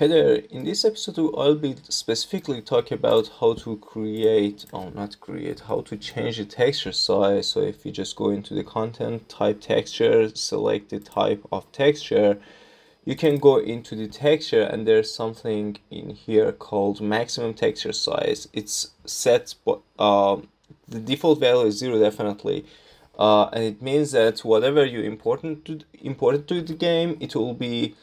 Hey there, in this episode I'll be specifically talking about how to create, oh not create, how to change the texture size. So if you just go into the content, type texture, select the type of texture, you can go into the texture and there's something in here called maximum texture size. It's set, but uh, the default value is zero definitely. Uh, and it means that whatever you import to, import to the game, it will be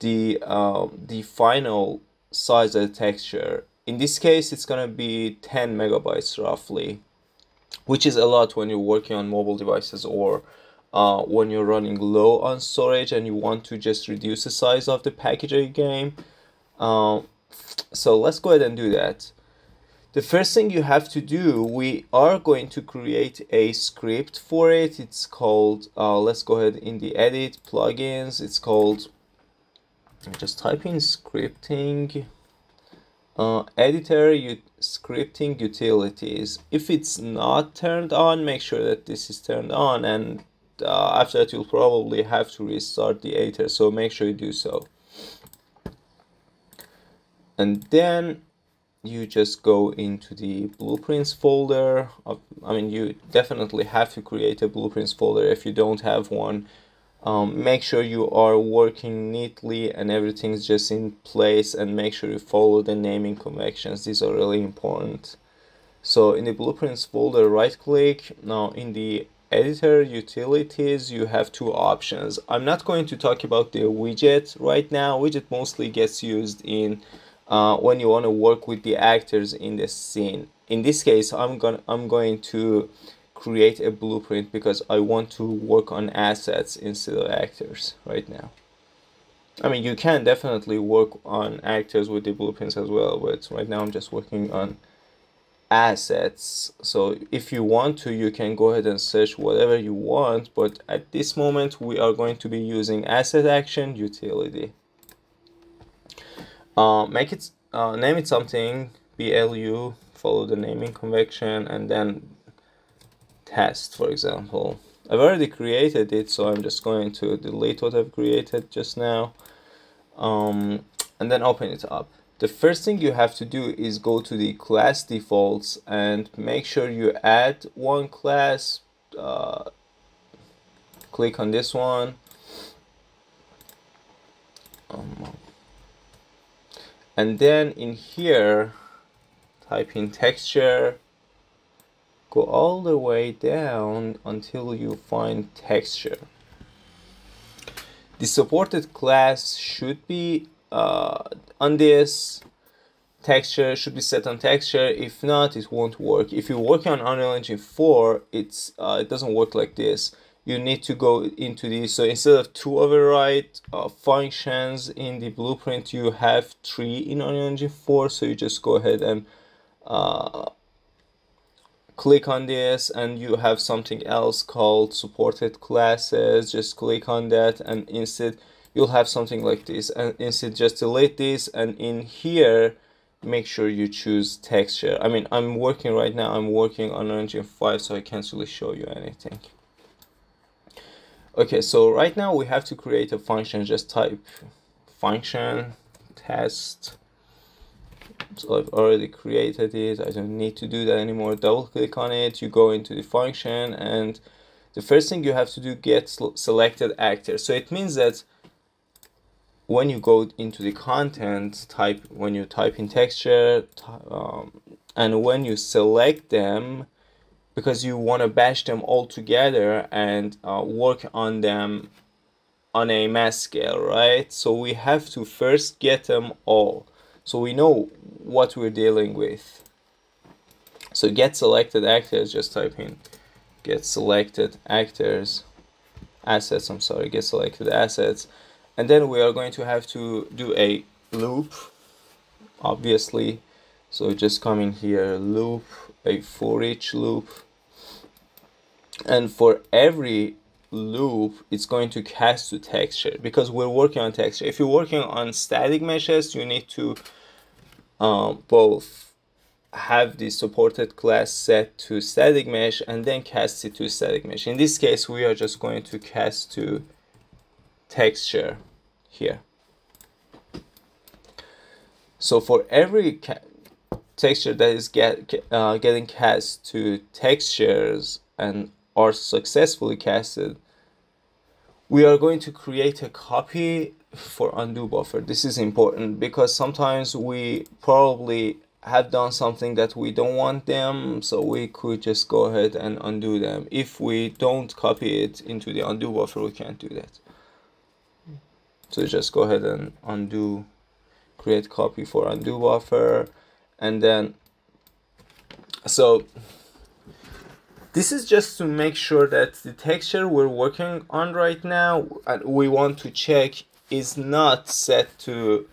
the uh, the final size of the texture. In this case, it's gonna be 10 megabytes roughly, which is a lot when you're working on mobile devices or uh, when you're running low on storage and you want to just reduce the size of the package of your game. Um, so let's go ahead and do that. The first thing you have to do, we are going to create a script for it. It's called, uh, let's go ahead in the edit plugins. It's called just type in scripting. Uh, editor scripting utilities. If it's not turned on make sure that this is turned on and uh, after that you'll probably have to restart the editor so make sure you do so. And then you just go into the blueprints folder. I mean you definitely have to create a blueprints folder if you don't have one um, make sure you are working neatly and everything's just in place and make sure you follow the naming conventions. These are really important. So in the blueprints folder right click now in the editor utilities you have two options. I'm not going to talk about the widget right now. Widget mostly gets used in uh, when you want to work with the actors in the scene. In this case i'm gonna i'm going to create a blueprint because I want to work on assets instead of actors right now. I mean, you can definitely work on actors with the blueprints as well, but right now I'm just working on assets. So if you want to, you can go ahead and search whatever you want, but at this moment we are going to be using asset action utility. Uh, make it, uh, name it something, BLU, follow the naming convention, and then test, for example. I've already created it, so I'm just going to delete what I've created just now. Um, and then open it up. The first thing you have to do is go to the class defaults and make sure you add one class. Uh, click on this one. Um, and then in here, type in texture go all the way down until you find texture. The supported class should be uh, on this. Texture should be set on texture. If not it won't work. If you're working on Unreal Engine 4 it's uh, it doesn't work like this. You need to go into this so instead of two override uh, functions in the blueprint you have three in Unreal Engine 4 so you just go ahead and uh, click on this and you have something else called supported classes. Just click on that and instead you'll have something like this. And instead just delete this and in here make sure you choose texture. I mean I'm working right now I'm working on Engine 5 so I can't really show you anything. Okay so right now we have to create a function. Just type function test so I've already created it. I don't need to do that anymore. Double click on it. You go into the function and the first thing you have to do get selected actor so it means that when you go into the content type when you type in texture um, and when you select them because you want to bash them all together and uh, work on them on a mass scale right? So we have to first get them all so we know what we're dealing with. So get selected actors, just type in get selected actors, assets, I'm sorry, get selected assets. And then we are going to have to do a loop, obviously. So just come in here, loop, a for each loop. And for every loop it's going to cast to texture because we're working on texture if you're working on static meshes you need to um, both have the supported class set to static mesh and then cast it to static mesh. In this case, we are just going to cast to texture here. so for every texture that is get uh, getting cast to textures and are successfully casted we are going to create a copy for undo buffer. This is important because sometimes we probably have done something that we don't want them so we could just go ahead and undo them. If we don't copy it into the undo buffer we can't do that. So just go ahead and undo create copy for undo buffer and then so this is just to make sure that the texture we're working on right now and we want to check is not set to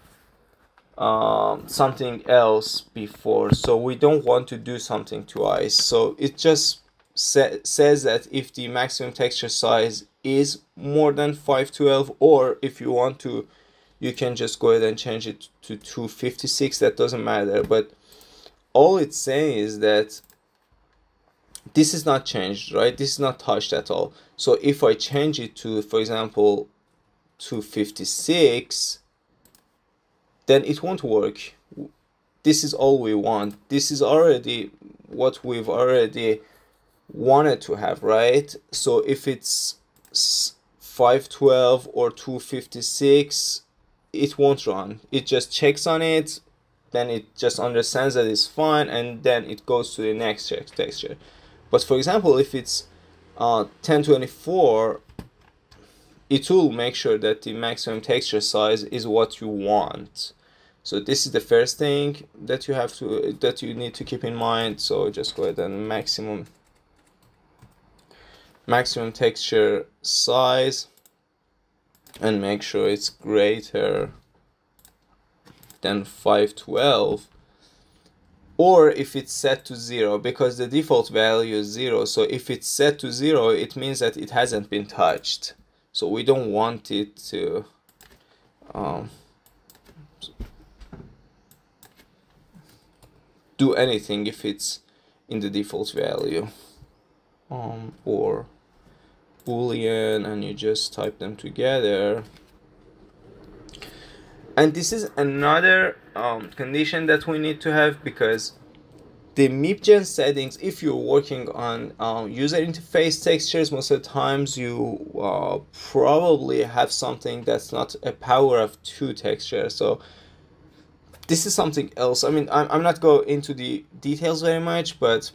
um, something else before. So we don't want to do something twice so it just sa says that if the maximum texture size is more than 512 or if you want to you can just go ahead and change it to 256 that doesn't matter. But all it's saying is that this is not changed right? This is not touched at all. So if I change it to for example 256 then it won't work. This is all we want. This is already what we've already wanted to have right? So if it's 512 or 256 it won't run. It just checks on it then it just understands that it's fine and then it goes to the next texture but for example if it's uh, 1024 it will make sure that the maximum texture size is what you want. So this is the first thing that you have to that you need to keep in mind. So just go ahead and maximum maximum texture size and make sure it's greater than 512 or if it's set to 0 because the default value is 0 so if it's set to 0 it means that it hasn't been touched so we don't want it to um, do anything if it's in the default value um, or boolean and you just type them together. And this is another um, condition that we need to have because the MIPGen settings, if you're working on um, user interface textures, most of the times you uh, probably have something that's not a power of two texture. So this is something else. I mean, I'm, I'm not going into the details very much, but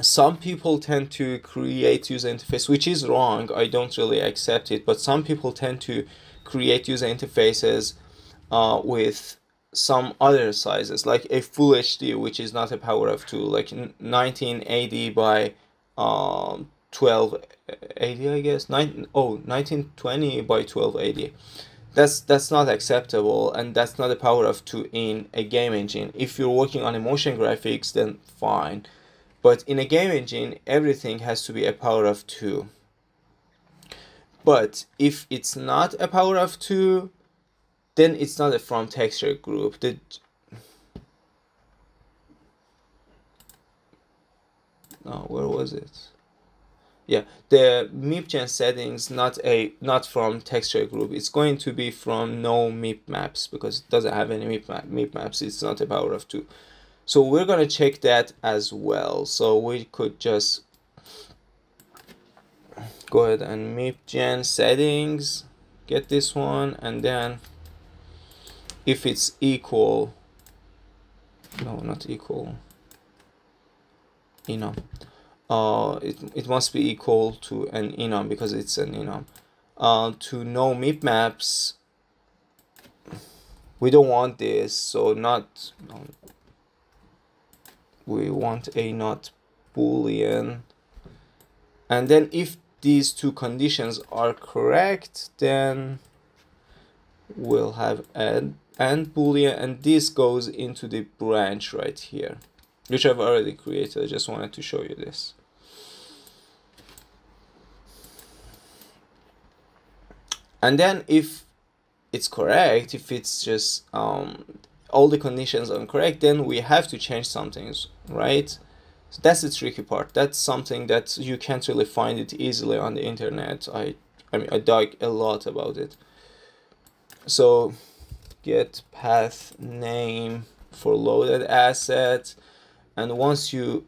some people tend to create user interface, which is wrong. I don't really accept it, but some people tend to create user interfaces uh, with some other sizes, like a Full HD, which is not a power of two, like 1980 by um, 1280, I guess. Nine, oh, 1920 by 1280. That's that's not acceptable, and that's not a power of two in a game engine. If you're working on a motion graphics, then fine. But in a game engine, everything has to be a power of 2. But if it's not a power of 2, then it's not a from texture group. The, no, where was it? Yeah, the MipGen settings not a not from texture group. It's going to be from no Mip maps because it doesn't have any Mip, map, Mip maps. It's not a power of two. So we're going to check that as well. So we could just go ahead and MipGen settings, get this one, and then if it's equal, no, not equal, enum, uh, it, it must be equal to an enum because it's an enum. Uh, to no Mip maps, we don't want this, so not, no, we want a not boolean. And then if these two conditions are correct then we'll have and and boolean and this goes into the branch right here which I've already created I just wanted to show you this and then if it's correct if it's just um, all the conditions are correct, then we have to change some things, right? So that's the tricky part. That's something that you can't really find it easily on the internet. I, I mean, I dug a lot about it. So get path name for loaded asset and once you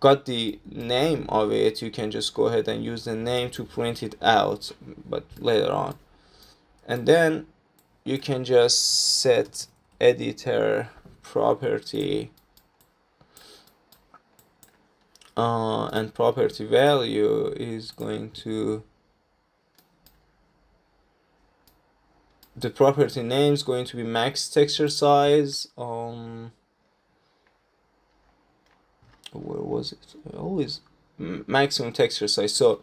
got the name of it you can just go ahead and use the name to print it out but later on. And then you can just set editor property uh, and property value is going to the property name is going to be max texture size um where was it? Always maximum texture size. So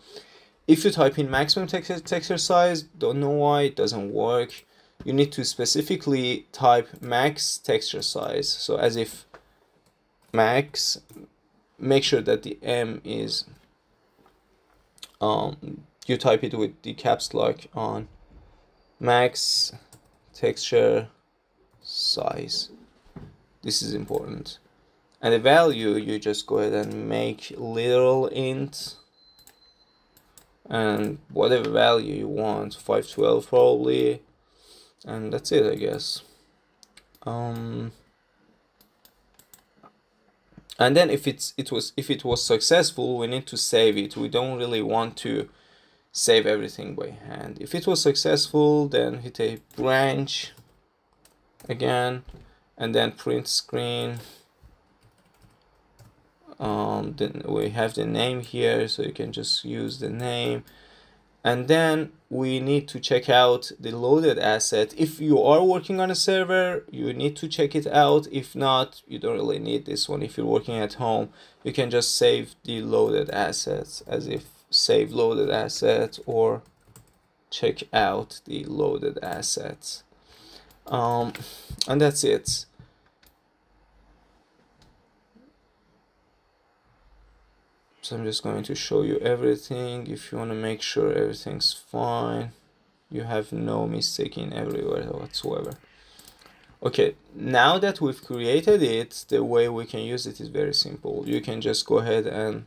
if you type in maximum texture texture size don't know why it doesn't work. You need to specifically type max texture size. So as if max make sure that the m is um you type it with the caps lock on max texture size. This is important. And the value you just go ahead and make literal int and whatever value you want. 512 probably. And that's it I guess. Um, and then if it's it was if it was successful we need to save it. We don't really want to save everything by hand. If it was successful then hit a branch again and then print screen. Um, then we have the name here so you can just use the name. And then we need to check out the loaded asset. If you are working on a server you need to check it out. If not you don't really need this one. If you're working at home you can just save the loaded assets as if save loaded asset or check out the loaded assets. Um, and that's it. So I'm just going to show you everything. If you want to make sure everything's fine you have no mistaking everywhere whatsoever. Okay now that we've created it the way we can use it is very simple. You can just go ahead and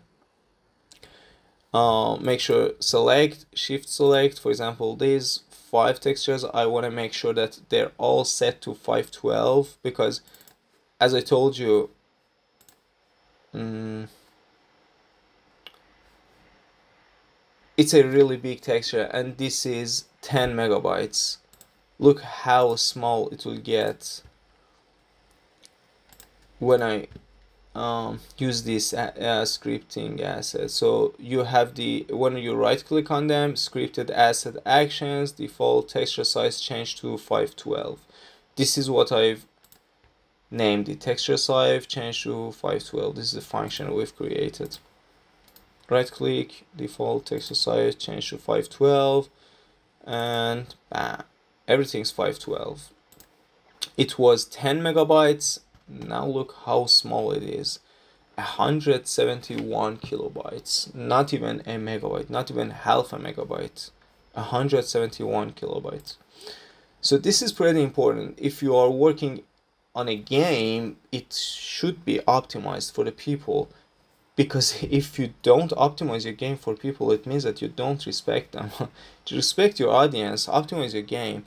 uh, make sure select shift select for example these five textures I want to make sure that they're all set to 512 because as I told you um, it's a really big texture and this is 10 megabytes. Look how small it will get when I um, use this uh, scripting asset. So you have the when you right click on them scripted asset actions default texture size change to 512 this is what I've named the texture size change to 512 this is the function we've created. Right click default texture size change to 512 and bam, everything's 512 it was 10 megabytes now look how small it is. 171 kilobytes not even a megabyte not even half a megabyte. 171 kilobytes. So this is pretty important. If you are working on a game it should be optimized for the people. Because if you don't optimize your game for people it means that you don't respect them. To respect your audience optimize your game.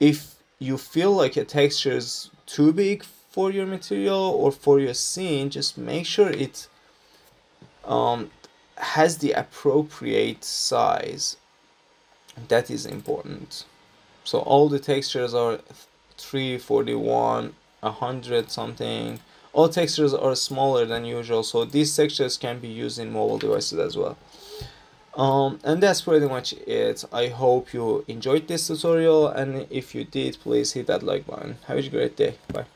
If you feel like a texture is too big for your material or for your scene just make sure it um, has the appropriate size that is important so all the textures are 341 100 something all textures are smaller than usual, so these textures can be used in mobile devices as well. Um, and that's pretty much it. I hope you enjoyed this tutorial, and if you did, please hit that like button. Have a great day. Bye.